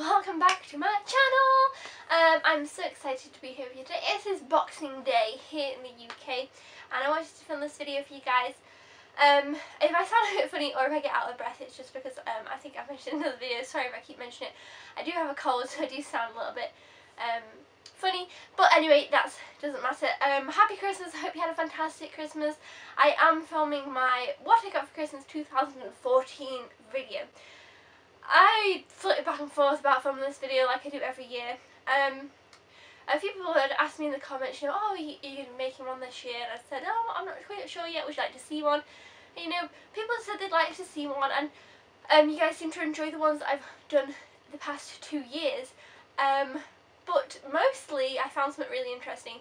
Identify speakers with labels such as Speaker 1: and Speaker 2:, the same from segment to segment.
Speaker 1: welcome back to my channel. Um, I'm so excited to be here with you today. It is Boxing Day here in the UK and I wanted to film this video for you guys. Um, if I sound a bit funny or if I get out of breath it's just because um, I think I've mentioned in another video, sorry if I keep mentioning it. I do have a cold so I do sound a little bit um, funny. But anyway, that doesn't matter. Um, happy Christmas. I hope you had a fantastic Christmas. I am filming my What I Got for Christmas 2014 video. I flitted back and forth about filming this video like I do every year. Um, a few people had asked me in the comments, you know, oh, are you, are making one this year? And I said, oh, I'm not quite sure yet. Would you like to see one? And, you know, people said they'd like to see one, and um, you guys seem to enjoy the ones I've done the past two years. Um, but mostly I found something really interesting.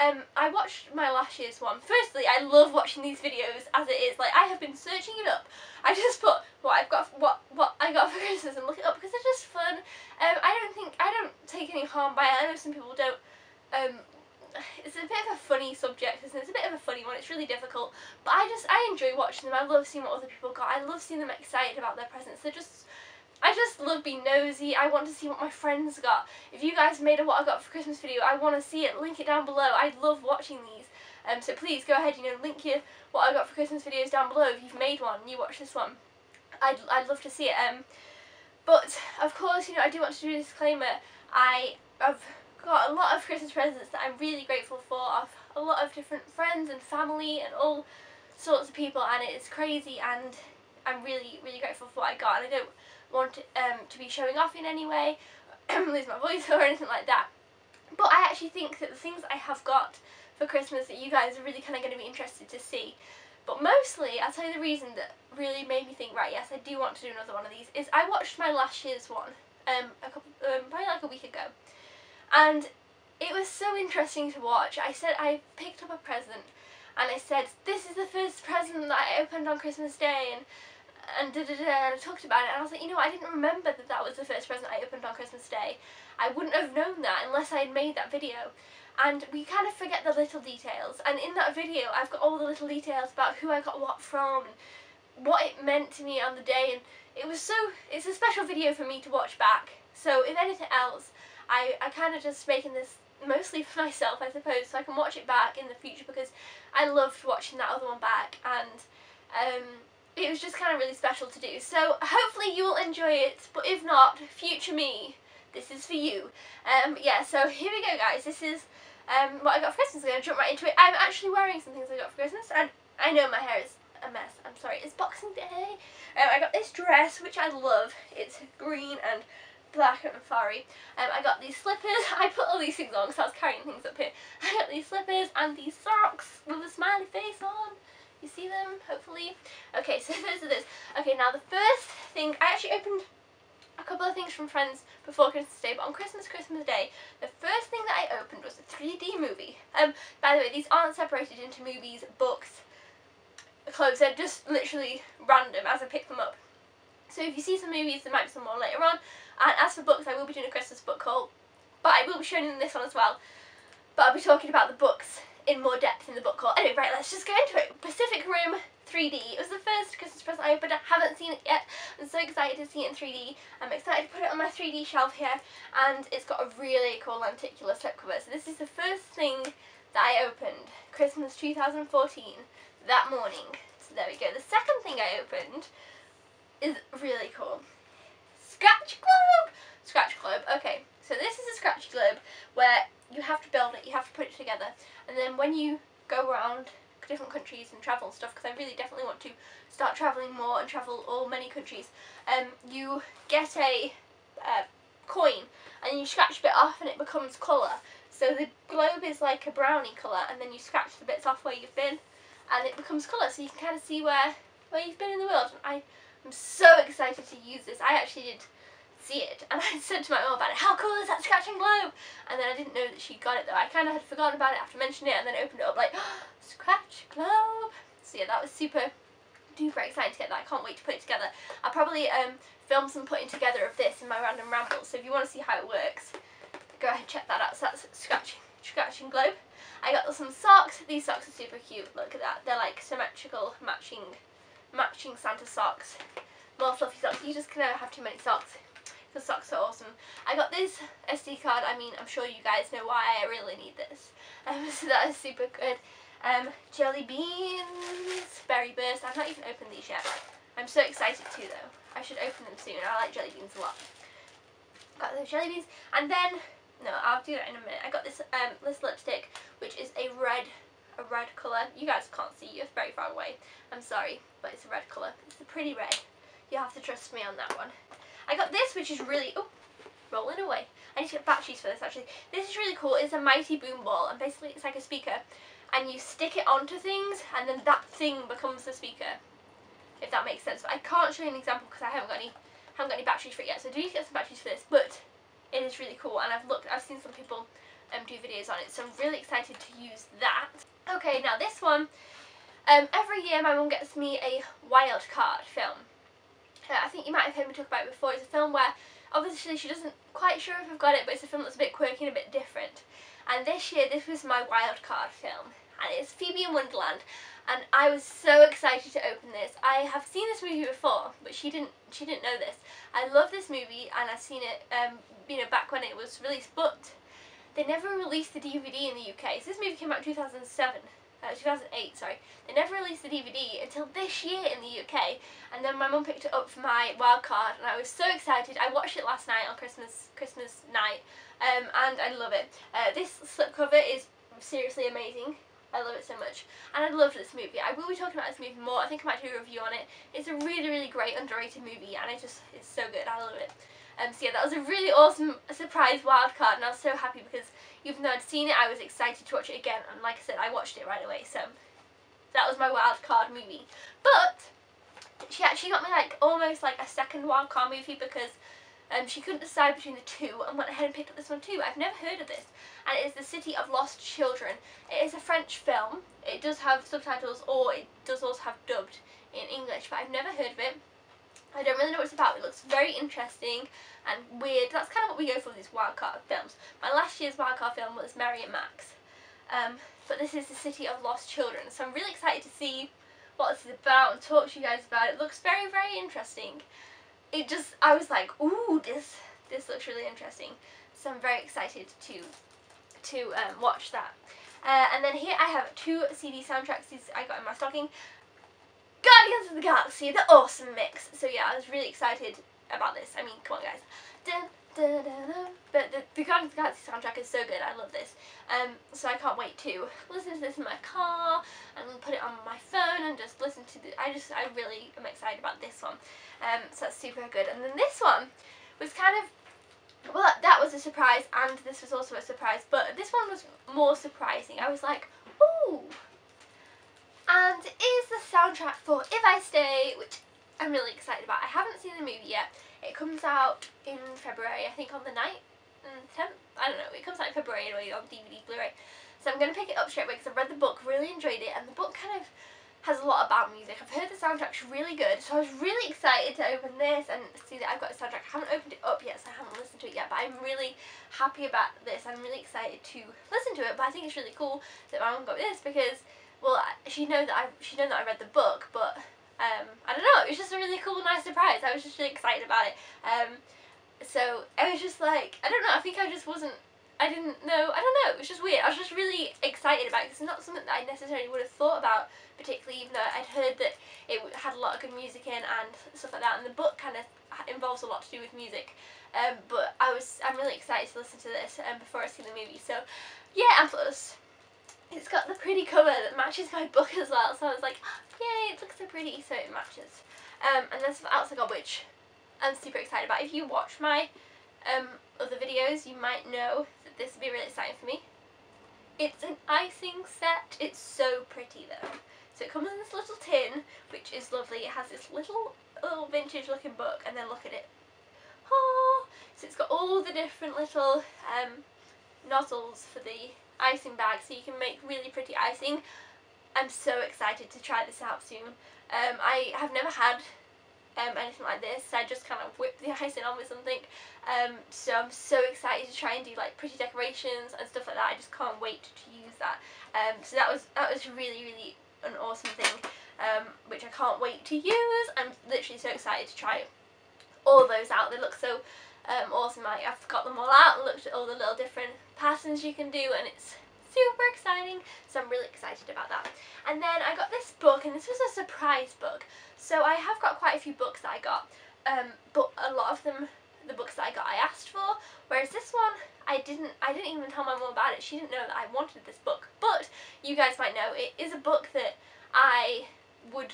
Speaker 1: Um, I watched my last year's one. Firstly, I love watching these videos as it is. Like I have been searching it up. I just put what I've got, what what I got for Christmas, and look it up because it's just fun. Um, I don't think I don't take any harm by it. I know some people don't. Um, it's a bit of a funny subject, isn't it? It's a bit of a funny one. It's really difficult, but I just I enjoy watching them. I love seeing what other people got. I love seeing them excited about their presents. They're just I just love being nosy. I want to see what my friends got. If you guys made a what I got for Christmas video, I want to see it. Link it down below. I love watching these. Um, so please go ahead, you know, link your what I got for Christmas videos down below if you've made one and you watch this one. I'd, I'd love to see it. Um, but, of course, you know, I do want to do a disclaimer. I have got a lot of Christmas presents that I'm really grateful for. A lot of different friends and family and all sorts of people and it's crazy and I'm really, really grateful for what I got and I don't want um, to be showing off in any way, lose my voice or anything like that. But I actually think that the things I have got for Christmas that you guys are really kind of going to be interested to see. But mostly, I'll tell you the reason that really made me think, right, yes, I do want to do another one of these, is I watched my last year's one, um, a couple, um, probably like a week ago. And it was so interesting to watch. I said I picked up a present and I said, this is the first present that I opened on Christmas Day and and da da da and I talked about it and I was like, you know, I didn't remember that that was the first present I opened on Christmas Day. I wouldn't have known that unless I had made that video. And we kind of forget the little details. And in that video, I've got all the little details about who I got what from and what it meant to me on the day. And it was so, it's a special video for me to watch back. So if anything else, I, I kind of just making this mostly for myself, I suppose, so I can watch it back in the future because I loved watching that other one back. And um, it was just kind of really special to do. So hopefully you will enjoy it, but if not, future me, this is for you. Um, yeah, so here we go guys, this is um, what I got for Christmas, I'm going to jump right into it. I'm actually wearing some things I got for Christmas, and I know my hair is a mess, I'm sorry, it's Boxing Day. Um, I got this dress, which I love, it's green and black and furry. Um, I got these slippers, I put all these things on because I was carrying things up here. I got these slippers and these socks with a smiley face on. You see them, hopefully? Okay, so those are this. Okay, now the first thing, I actually opened a couple of things from friends before Christmas Day, but on Christmas, Christmas Day, the first thing that I opened was a 3D movie. Um, by the way, these aren't separated into movies, books, clothes, they're just literally random as I pick them up. So if you see some movies, there might be some more later on. And as for books, I will be doing a Christmas book haul, but I will be showing in this one as well. But I'll be talking about the books in more depth in the book haul. Anyway, right, let's just go into it. Pacific Rim 3D. It was the first Christmas present I opened. I haven't seen it yet. I'm so excited to see it in 3D. I'm excited to put it on my 3D shelf here. And it's got a really cool lenticular slipcover. So this is the first thing that I opened. Christmas 2014. That morning. So there we go. The second thing I opened is really cool. Scratch Globe! Scratch Globe. Okay, so this is a Scratch Globe where you have to build it, you have to put it together, and then when you go around different countries and travel and stuff, because I really definitely want to start travelling more and travel all many countries, um, you get a uh, coin and you scratch a bit off and it becomes colour. So the globe is like a brownie colour and then you scratch the bits off where you've been and it becomes colour so you can kind of see where, where you've been in the world. I am so excited to use this. I actually did see it. And I said to my mum about it, how cool is that scratching globe? And then I didn't know that she got it though. I kind of had forgotten about it after mentioning it and then opened it up like, oh, scratch globe. So yeah, that was super duper exciting to get that. I can't wait to put it together. I'll probably um, film some putting together of this in my random rambles. So if you want to see how it works, go ahead and check that out. So that's scratching, scratching globe. I got some socks. These socks are super cute. Look at that. They're like symmetrical matching matching Santa socks. More fluffy socks. You just can never have too many socks because socks are awesome. I got this SD card, I mean, I'm sure you guys know why I really need this. Um, so that is super good. Um, jelly beans, berry burst. I've not even opened these yet. I'm so excited to though. I should open them soon. I like jelly beans a lot. Got those jelly beans. And then, no, I'll do that in a minute. I got this um, this lipstick, which is a red a red colour. You guys can't see, you're very far away. I'm sorry, but it's a red colour. It's a pretty red. You have to trust me on that one. I got this, which is really, oh, rolling away. I need to get batteries for this actually. This is really cool. It's a mighty boom ball and basically it's like a speaker and you stick it onto things and then that thing becomes the speaker. If that makes sense. But I can't show you an example because I haven't got any haven't got any batteries for it yet. So I do need to get some batteries for this. But it is really cool and I've looked I've seen some people um, do videos on it. So I'm really excited to use that. Okay, now this one um, every year my mum gets me a wild card film. I think you might have heard me talk about it before. It's a film where obviously she doesn't quite sure if I've got it, but it's a film that's a bit quirky and a bit different. And this year, this was my wild card film, and it's Phoebe in Wonderland. And I was so excited to open this. I have seen this movie before, but she didn't. She didn't know this. I love this movie, and I've seen it, um, you know, back when it was released. But they never released the DVD in the UK. So this movie came out in 2007 uh, 2008, sorry. They never released the DVD until this year in the UK, and then my mum picked it up for my wild card, and I was so excited. I watched it last night on Christmas Christmas night, um, and I love it. Uh, this slipcover is seriously amazing. I love it so much. And I love this movie. I will be talking about this movie more. I think I might do a review on it. It's a really, really great, underrated movie, and it just, it's so good. I love it. Um, so yeah, that was a really awesome surprise wild card, and I was so happy because even though I'd seen it, I was excited to watch it again. And like I said, I watched it right away. So that was my wild card movie. But she actually got me like almost like a second wild card movie because um, she couldn't decide between the two and went ahead and picked up this one too. I've never heard of this. And it is The City of Lost Children. It is a French film. It does have subtitles or it does also have dubbed in English, but I've never heard of it. I don't really know what it's about. It looks very interesting and weird. That's kind of what we go for with these wildcard films. My last year's wildcard film was Mary and Max. Um, but this is the City of Lost Children. So I'm really excited to see what this is about and talk to you guys about it. It looks very, very interesting. It just, I was like, ooh, this this looks really interesting. So I'm very excited to to um, watch that. Uh, and then here I have two CD soundtracks these I got in my stocking. Guardians of the Galaxy, the awesome mix. So yeah, I was really excited about this. I mean, come on guys. Dun, dun, dun, but the, the Guardians of the Galaxy soundtrack is so good. I love this. Um, so I can't wait to listen to this in my car and put it on my phone and just listen to the. I just I really am excited about this one. Um, so that's super good. And then this one was kind of well, that was a surprise, and this was also a surprise, but this one was more surprising. I was like, ooh, and is the soundtrack for If I Stay, which I'm really excited about. I haven't seen the movie yet. It comes out in February, I think on the 9th, mm, 10th, I don't know, it comes out in February anyway on DVD, Blu-ray. So I'm going to pick it up straight away because I've read the book, really enjoyed it, and the book kind of has a lot about music. I've heard the soundtrack's really good, so I was really excited to open this and see that I've got a soundtrack. I haven't opened it up yet, so I haven't listened to it yet, but I'm really happy about this. I'm really excited to listen to it, but I think it's really cool that my mum got this because well, she know that I she know that I read the book, but um, I don't know. It was just a really cool, nice surprise. I was just really excited about it. Um, so I was just like, I don't know. I think I just wasn't. I didn't know. I don't know. It was just weird. I was just really excited about it. It's not something that I necessarily would have thought about, particularly even though I'd heard that it had a lot of good music in and stuff like that. And the book kind of involves a lot to do with music. Um, but I was, I'm really excited to listen to this um, before I see the movie. So, yeah, and plus it's got the pretty cover that matches my book as well. So I was like, yay, it looks so pretty, so it matches. Um, and then some else I got, which I'm super excited about. If you watch my um, other videos, you might know that this would be really exciting for me. It's an icing set. It's so pretty though. So it comes in this little tin, which is lovely. It has this little, little vintage looking book, and then look at it. Oh, so it's got all the different little um, nozzles for the icing bag so you can make really pretty icing. I'm so excited to try this out soon. Um, I have never had um, anything like this. I just kind of whip the icing on with something. Um, so I'm so excited to try and do like pretty decorations and stuff like that. I just can't wait to use that. Um, so that was that was really really an awesome thing, um, which I can't wait to use. I'm literally so excited to try all those out. They look so awesome. I, I've got them all out and looked at all the little different patterns you can do and it's super exciting. So I'm really excited about that. And then I got this book and this was a surprise book. So I have got quite a few books that I got. Um, but a lot of them, the books that I got, I asked for. Whereas this one, I didn't. I didn't even tell my mum about it. She didn't know that I wanted this book. But you guys might know it is a book that I would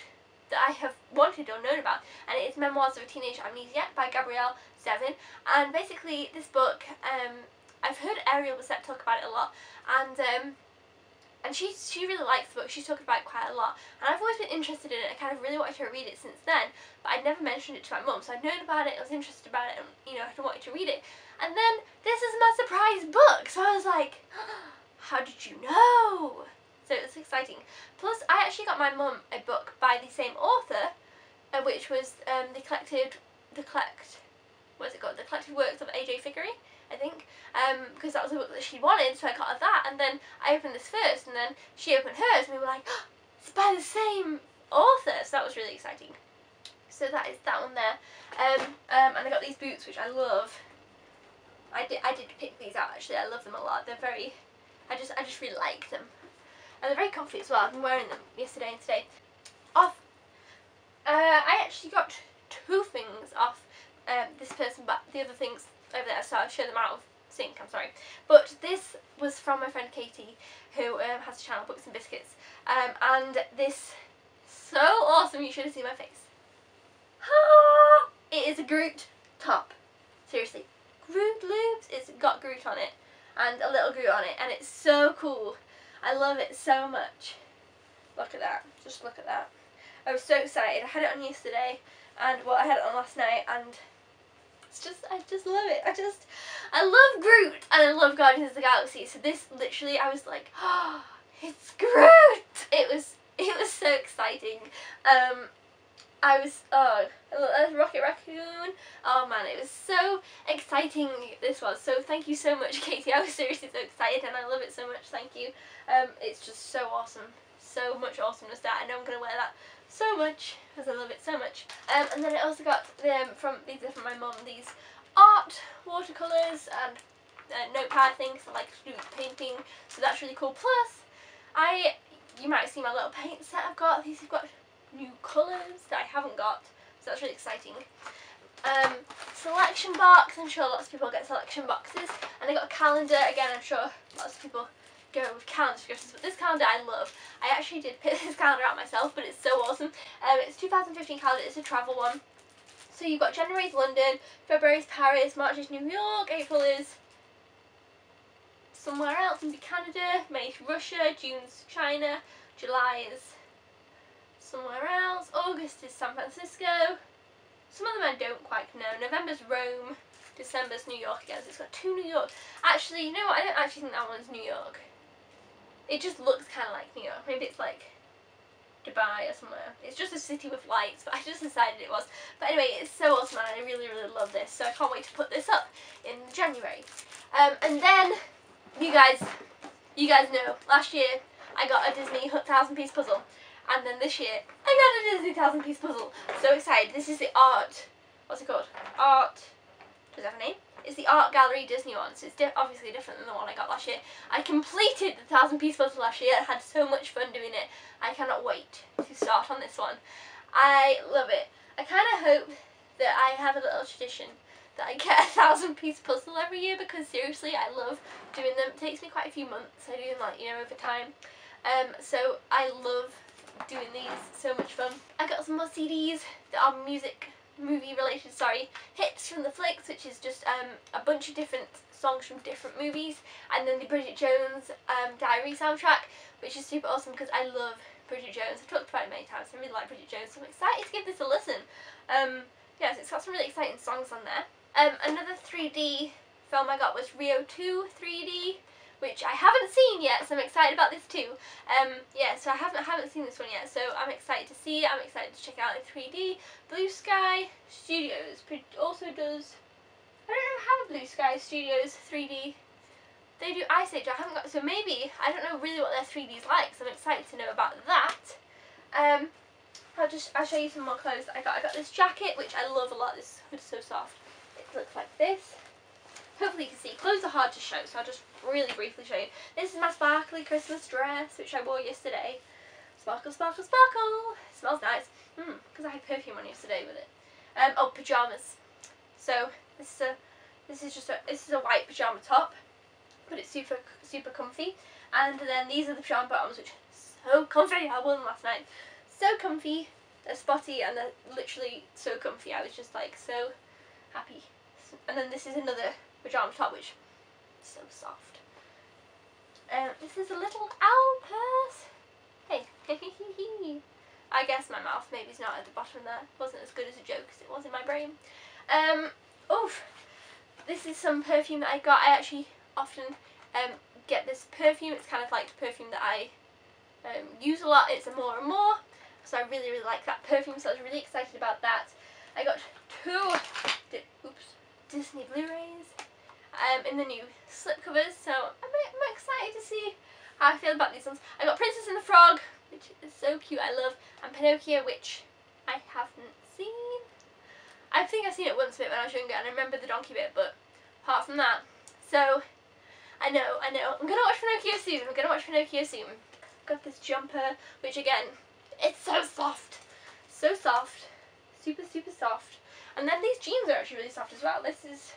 Speaker 1: that I have wanted or known about, and it is Memoirs of a Teenage Amnesiac by Gabrielle Zevin. And basically, this book, um, I've heard Ariel Bissett talk about it a lot, and um, and she she really likes the book. She's talked about it quite a lot, and I've always been interested in it. I kind of really wanted to read it since then, but I'd never mentioned it to my mum. So I'd known about it, I was interested about it, and you know, I wanted to read it. And then this is my surprise book, so I was like, how did you know? So it was exciting. Plus, I actually got my mum a book by the same author, uh, which was um, the collected, the collect, what's it called? The collected works of A.J. Fikry, I think, um, because that was the book that she wanted, so I got her that, and then I opened this first, and then she opened hers, and we were like, oh, it's by the same author, so that was really exciting. So that is that one there. Um, um, and I got these boots, which I love. I did, I did pick these out actually. I love them a lot. They're very, I just, I just really like them. And they're very comfy as well. I've been wearing them yesterday and today. Off. Uh, I actually got two things off um, this person, but the other things over there, so I'll show them out of sync, I'm sorry. But this was from my friend Katie, who um, has a channel, Books and Biscuits. Um, and this, so awesome, you should have seen my face. it is a Groot top. Seriously. Groot loops, it's got Groot on it. And a little Groot on it, and it's so cool. I love it so much. Look at that. Just look at that. I was so excited. I had it on yesterday and well I had it on last night and it's just I just love it. I just I love Groot and I love Guardians of the Galaxy. So this literally I was like, oh, it's Groot. It was it was so exciting. Um I was oh Rocket Raccoon. Oh man, it was so exciting this was. So thank you so much, Katie. I was seriously so excited and I love it so much. Thank you. Um, it's just so awesome. So much awesomeness that I know I'm gonna wear that so much because I love it so much. Um, and then I also got them from these are from my mum. These art watercolors and uh, notepad things I like to do painting. So that's really cool. Plus, I you might see my little paint set I've got. These have got new colours that I haven't got. So that's really exciting. Um, selection box, I'm sure lots of people get selection boxes. And I got a calendar, again I'm sure lots of people go with calendar suggestions, but this calendar I love. I actually did pick this calendar out myself, but it's so awesome. Um, it's 2015 calendar, it's a travel one. So you've got January's London, February's Paris, March is New York, April is somewhere else, maybe Canada, May Russia, June's China, July is somewhere else. August is San Francisco. Some of them I don't quite know. November's Rome. December's New York again. So it's got two New York. Actually, you know what? I don't actually think that one's New York. It just looks kind of like New York. Maybe it's like Dubai or somewhere. It's just a city with lights, but I just decided it was. But anyway, it's so awesome and I really, really love this. So I can't wait to put this up in January. Um, and then, you guys, you guys know, last year I got a Disney thousand piece puzzle. And then this year, I got a Disney thousand piece puzzle. So excited. This is the art, what's it called? Art, does have a name? It's the Art Gallery Disney one, so it's di obviously different than the one I got last year. I completed the thousand piece puzzle last year. I had so much fun doing it. I cannot wait to start on this one. I love it. I kind of hope that I have a little tradition that I get a thousand piece puzzle every year because seriously I love doing them. It takes me quite a few months. I do them like, you know, over time. Um, so I love doing these. So much fun. I got some more CDs that are music movie related, sorry, hits from the flicks, which is just um, a bunch of different songs from different movies, and then the Bridget Jones um, Diary soundtrack, which is super awesome because I love Bridget Jones. I've talked about it many times, I really like Bridget Jones, so I'm excited to give this a listen. Um, yes, it's got some really exciting songs on there. Um, another 3D film I got was Rio 2 3D, which I haven't seen yet, so I'm excited about this too. Um, yeah, so I haven't haven't seen this one yet, so I'm excited to see it. I'm excited to check out in 3D. Blue Sky Studios also does. I don't know how Blue Sky Studios 3D. They do Ice Age. I haven't got so maybe I don't know really what their 3D's like. So I'm excited to know about that. Um, I'll just I'll show you some more clothes that I got. I got this jacket which I love a lot. This hood's so soft. It looks like this. Hopefully you can see. Clothes are hard to show, so I'll just really briefly show you. This is my sparkly Christmas dress, which I wore yesterday. Sparkle, sparkle, sparkle. It smells nice. Mmm, because I had perfume on yesterday with it. Um, oh, pajamas. So this is a this is just a this is a white pajama top, but it's super super comfy. And then these are the pajama bottoms, which so comfy. I wore them last night. So comfy. They're spotty and they're literally so comfy. I was just like so happy. And then this is another pajama top, which is so soft. Um, this is a little owl purse. Hey, I guess my mouth maybe is not at the bottom there. Wasn't as good as a joke as it was in my brain. Um, oof. This is some perfume that I got. I actually often um, get this perfume. It's kind of like the perfume that I um, use a lot. It's a more and more. So I really, really like that perfume. So I was really excited about that. I got two oops, Disney Blu-rays um, in the new slipcovers. So I'm, I'm excited to see how I feel about these ones. I got Princess and the Frog, which is so cute. I love. And Pinocchio, which I haven't seen. I think I've seen it once a bit when I was younger, and I remember the donkey bit, but apart from that. So, I know, I know. I'm going to watch Pinocchio soon. I'm going to watch Pinocchio soon. Got this jumper, which again, it's so soft. So soft. Super, super soft. And then these jeans are actually really soft as well. This is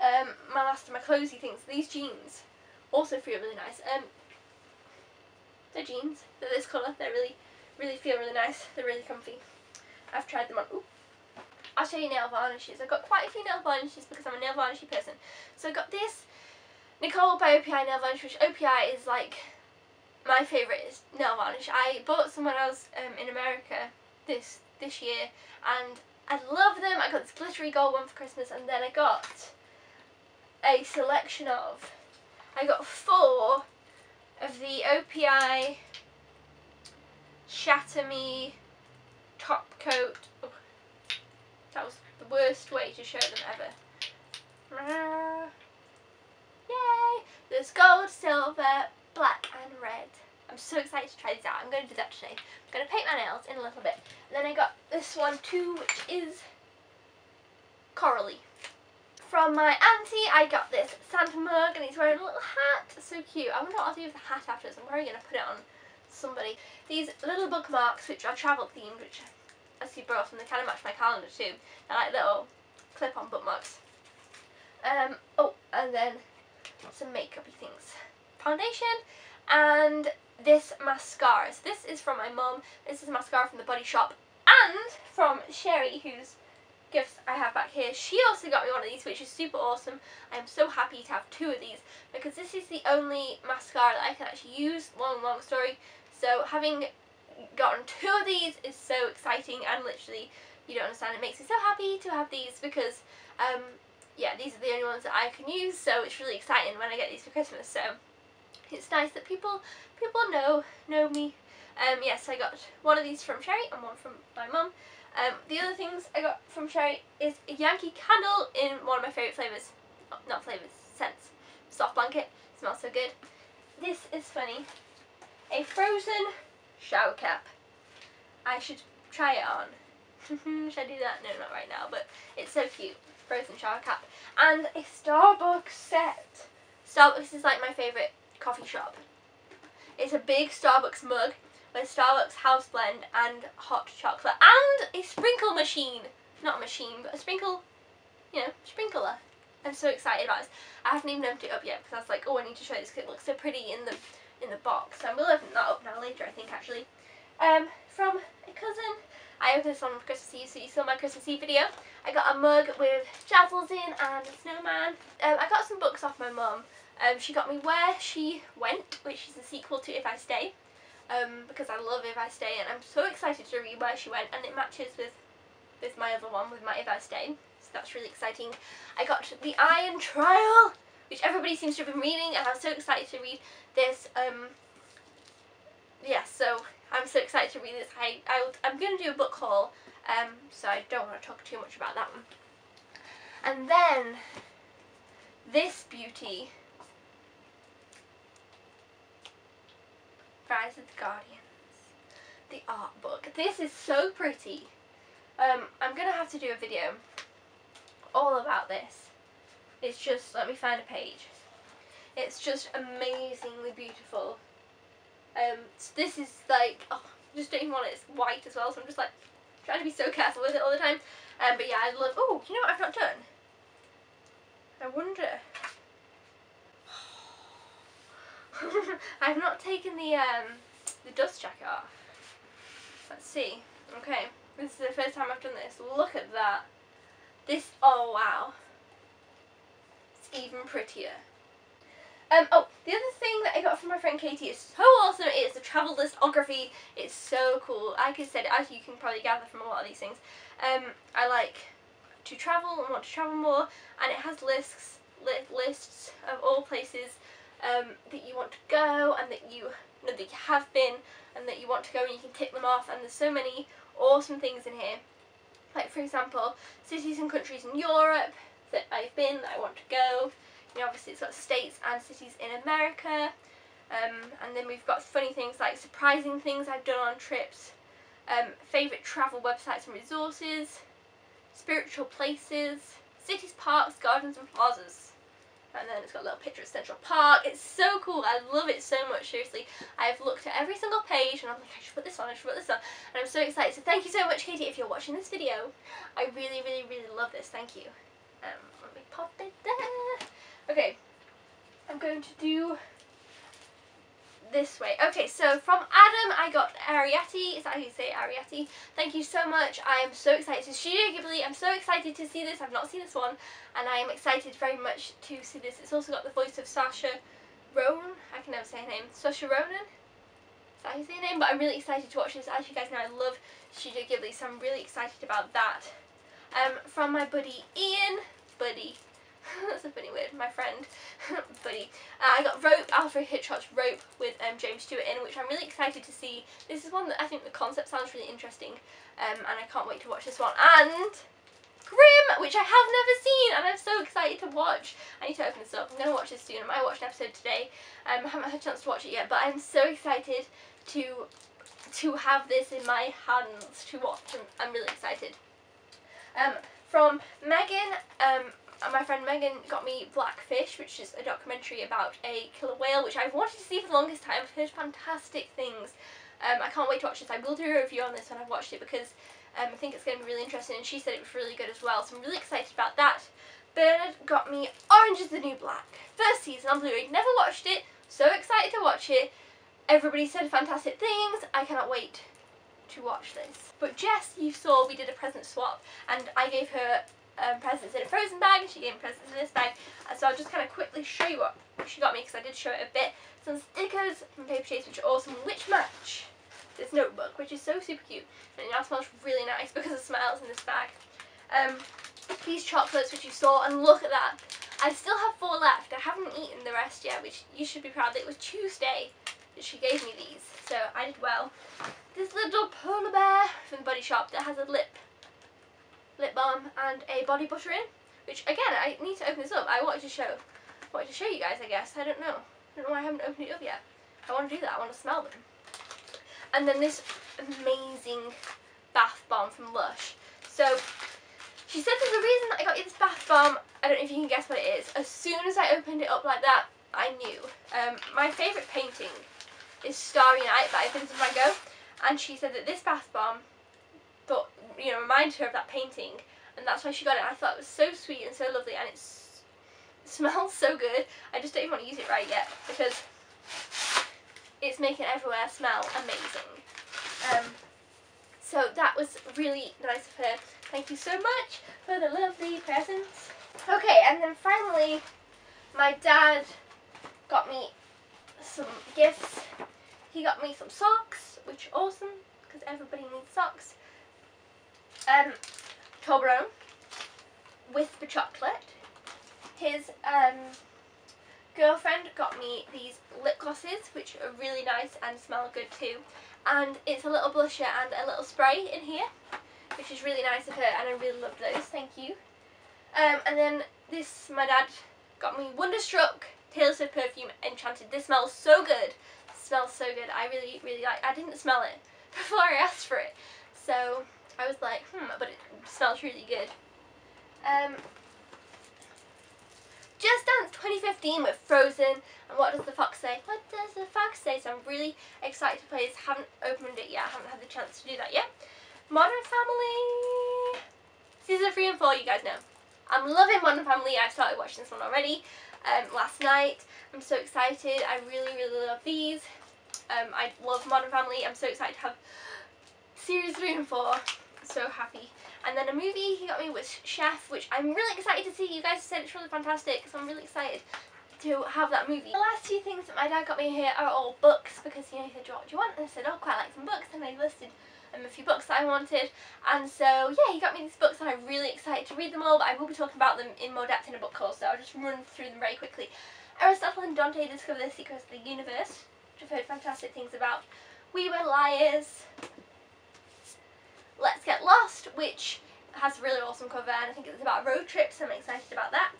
Speaker 1: um, my last of my clothes things. These jeans also feel really nice. Um, they're jeans. They're this colour. They really, really feel really nice. They're really comfy. I've tried them on. Ooh. I'll show you nail varnishes. I've got quite a few nail varnishes because I'm a nail varnishy person. So I've got this Nicole by OPI nail varnish, which OPI is like my favourite nail varnish. I bought some when I was um, in America this this year and I love them. I got this glittery gold one for Christmas and then I got a selection of, I got four of the OPI Shatter Me top coat. Oh, that was the worst way to show them ever. Yay! There's gold, silver, black and red. I'm so excited to try these out. I'm going to do that today. I'm going to paint my nails in a little bit. And then I got this one too, which is corally. From my auntie, I got this Santa mug and he's wearing a little hat. So cute. I wonder what I'll do with the hat after this. I'm probably going to put it on somebody. These little bookmarks, which are travel themed, which I see brought and they kind of match my calendar too. They're like little clip-on bookmarks. Um, oh, and then some makeupy things. Foundation and this mascara. So this is from my mum. This is mascara from the Body Shop and from Sherry, whose gifts I have back here. She also got me one of these, which is super awesome. I'm so happy to have two of these because this is the only mascara that I can actually use. Long, long story. So having gotten two of these is so exciting and literally, you don't understand, it makes me so happy to have these because, um, yeah, these are the only ones that I can use. So it's really exciting when I get these for Christmas. So it's nice that people people know know me. Um, yes, I got one of these from Sherry and one from my mum. Um, the other things I got from Sherry is a Yankee candle in one of my favourite flavours. Not flavours, scents. Soft blanket. Smells so good. This is funny. A frozen shower cap. I should try it on. should I do that? No, not right now, but it's so cute. Frozen shower cap. And a Starbucks set. Starbucks is like my favourite coffee shop. It's a big Starbucks mug with Starbucks house blend and hot chocolate and a sprinkle machine. Not a machine, but a sprinkle, you know, sprinkler. I'm so excited about this. I haven't even opened it up yet because I was like, oh, I need to show this because it looks so pretty in the in the box. So I will open that up now later, I think, actually. Um, from a cousin. I opened this on Christmas Eve, so you saw my Christmas Eve video. I got a mug with Jazzles in and a snowman. Um, I got some books off my mum. Um, she got me Where She Went, which is a sequel to If I Stay, um, because I love If I Stay, and I'm so excited to read Where She Went, and it matches with, with my other one, with my If I Stay, so that's really exciting. I got The Iron Trial, which everybody seems to have been reading, and I'm so excited to read this. Um, yeah, so I'm so excited to read this. I, I, I'm going to do a book haul, um, so I don't want to talk too much about that one. And then, this beauty The Guardians. The art book. This is so pretty. Um, I'm going to have to do a video all about this. It's just, let me find a page. It's just amazingly beautiful. Um, so this is like, oh, I just don't even want it, it's white as well, so I'm just like, trying to be so careful with it all the time. Um, but yeah, I love, oh, you know what I've not done? I wonder. I've not taken the, um, the dust jacket off. Let's see. Okay, this is the first time I've done this. Look at that. This, oh wow. It's even prettier. Um, oh, the other thing that I got from my friend Katie is so awesome. It's the travel listography. It's so cool. Like I said, as you can probably gather from a lot of these things, um, I like to travel and want to travel more, and it has lists li lists of all places um, that you want to go and that you, that you have been and that you want to go and you can tick them off. And there's so many awesome things in here. Like for example, cities and countries in Europe that I've been that I want to go. You know, obviously it's got states and cities in America. Um, and then we've got funny things like surprising things I've done on trips, um, favourite travel websites and resources, spiritual places, cities, parks, gardens and plazas. And then it's got a little picture of Central Park. It's so cool. I love it so much, seriously. I've looked at every single page and I'm like, I should put this on, I should put this on. And I'm so excited. So thank you so much, Katie, if you're watching this video. I really, really, really love this. Thank you. Um, let me pop it there. Okay, I'm going to do this way. Okay, so from Adam, I got Arrietty. Is that how you say Arrietty? Thank you so much. I am so excited. So Studio Ghibli, I'm so excited to see this. I've not seen this one, and I am excited very much to see this. It's also got the voice of Saoirse Ronan. I can never say her name. Saoirse Ronan? Is that how you say her name? But I'm really excited to watch this. As you guys know, I love Studio Ghibli, so I'm really excited about that. Um, from my buddy Ian, buddy, that's a funny word, my friend, buddy. Uh, I got Rope, Alfred Hitchcock's Rope with um, James Stewart in, which I'm really excited to see. This is one that I think the concept sounds really interesting, um, and I can't wait to watch this one. And Grimm, which I have never seen, and I'm so excited to watch. I need to open this up. I'm going to watch this soon. I might watch an episode today. Um, I haven't had a chance to watch it yet, but I'm so excited to to have this in my hands to watch. I'm, I'm really excited. Um, from Megan, um, my friend Megan got me Blackfish, which is a documentary about a killer whale, which I've wanted to see for the longest time. I've heard fantastic things. Um, I can't wait to watch this. I will do a review on this when I've watched it because um, I think it's going to be really interesting and she said it was really good as well. So I'm really excited about that. Bernard got me Orange is the New Black. First season on Blu-ray. Never watched it. So excited to watch it. Everybody said fantastic things. I cannot wait to watch this. But Jess, you saw we did a present swap and I gave her um, presents in a frozen bag and she gave me presents in this bag. And so I'll just kind of quickly show you what she got me because I did show it a bit. Some stickers from Paperchase which are awesome, which match this notebook, which is so super cute. And it now smells really nice because of smells in this bag. Um, these chocolates which you saw, and look at that. I still have four left. I haven't eaten the rest yet, which you should be proud that it was Tuesday that she gave me these. So I did well. This little polar bear from the Body Shop that has a lip lip balm and a body butter in. Which again, I need to open this up. I wanted to show, wanted to show you guys. I guess I don't know. I don't know why I haven't opened it up yet. I want to do that. I want to smell them. And then this amazing bath bomb from Lush. So she said there's a reason I got you this bath bomb. I don't know if you can guess what it is. As soon as I opened it up like that, I knew. Um, my favourite painting is Starry Night by Vincent van Gogh. And she said that this bath bomb you know, reminded her of that painting, and that's why she got it. I thought it was so sweet and so lovely, and it smells so good. I just don't even want to use it right yet because it's making everywhere smell amazing. Um, so that was really nice of her. Thank you so much for the lovely presents. Okay, and then finally, my dad got me some gifts. He got me some socks, which are awesome because everybody needs socks um, Toblerone with the chocolate. His um, girlfriend got me these lip glosses, which are really nice and smell good too. And it's a little blusher and a little spray in here, which is really nice of her, and I really love those. Thank you. Um, and then this, my dad got me Wonderstruck Taylor Swift perfume Enchanted. This smells so good. It smells so good. I really, really like. I didn't smell it before I asked for it, so I was like, hmm, but it smells really good. Um, 15 with Frozen. And what does the fox say? What does the fox say? So I'm really excited to play this. Haven't opened it yet. I Haven't had the chance to do that yet. Modern Family. Season 3 and 4, you guys know. I'm loving Modern Family. I started watching this one already um, last night. I'm so excited. I really, really love these. Um, I love Modern Family. I'm so excited to have series 3 and 4. So happy. And then a movie he got me was Chef, which I'm really excited to see. You guys said it's really fantastic, so I'm really excited to have that movie. The last two things that my dad got me here are all books because you know he said what do you want and I said oh quite like some books and I listed um, a few books that I wanted and so yeah he got me these books and I'm really excited to read them all but I will be talking about them in more depth in a book haul so I'll just run through them very quickly. Aristotle and Dante discover the secrets of the universe which I've heard fantastic things about. We Were Liars. Let's Get Lost which has a really awesome cover and I think it's about a road trip so I'm excited about that.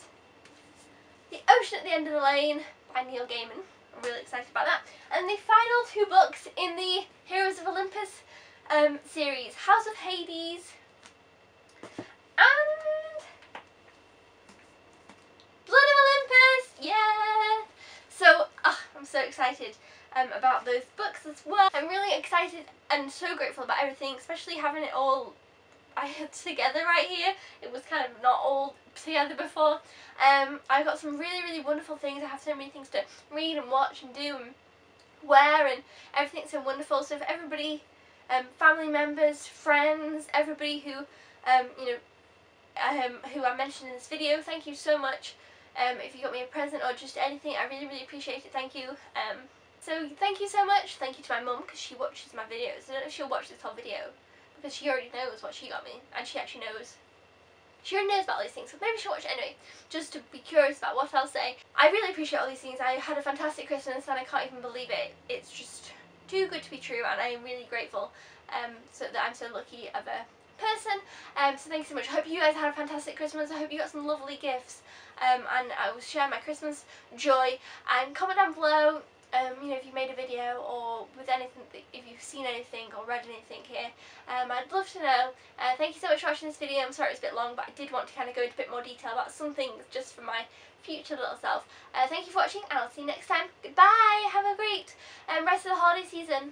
Speaker 1: The Ocean at the End of the Lane by Neil Gaiman. I'm really excited about that. And the final two books in the Heroes of Olympus um, series, House of Hades and Blood of Olympus! Yeah! So, oh, I'm so excited um, about those books as well. I'm really excited and so grateful about everything, especially having it all I together right here. It was kind of not all together before. Um, I got some really, really wonderful things. I have so many things to read and watch and do and wear and everything's so wonderful. So if everybody, um, family members, friends, everybody who, um, you know, um, who I mentioned in this video, thank you so much. Um, if you got me a present or just anything, I really, really appreciate it. Thank you. Um, so thank you so much. Thank you to my mum because she watches my videos. I don't know if she'll watch this whole video because she already knows what she got me and she actually knows she already knows about all these things, so maybe she'll watch it anyway, just to be curious about what I'll say. I really appreciate all these things. I had a fantastic Christmas and I can't even believe it. It's just too good to be true and I am really grateful um, so that I'm so lucky of a person. Um, so thanks so much. I hope you guys had a fantastic Christmas. I hope you got some lovely gifts um, and I will share my Christmas joy and comment down below um, you know, if you made a video or with anything, if you've seen anything or read anything here, um, I'd love to know. Uh, thank you so much for watching this video. I'm sorry it's a bit long, but I did want to kind of go into a bit more detail about some things just for my future little self. Uh, thank you for watching, and I'll see you next time. Goodbye! Have a great um, rest of the holiday season.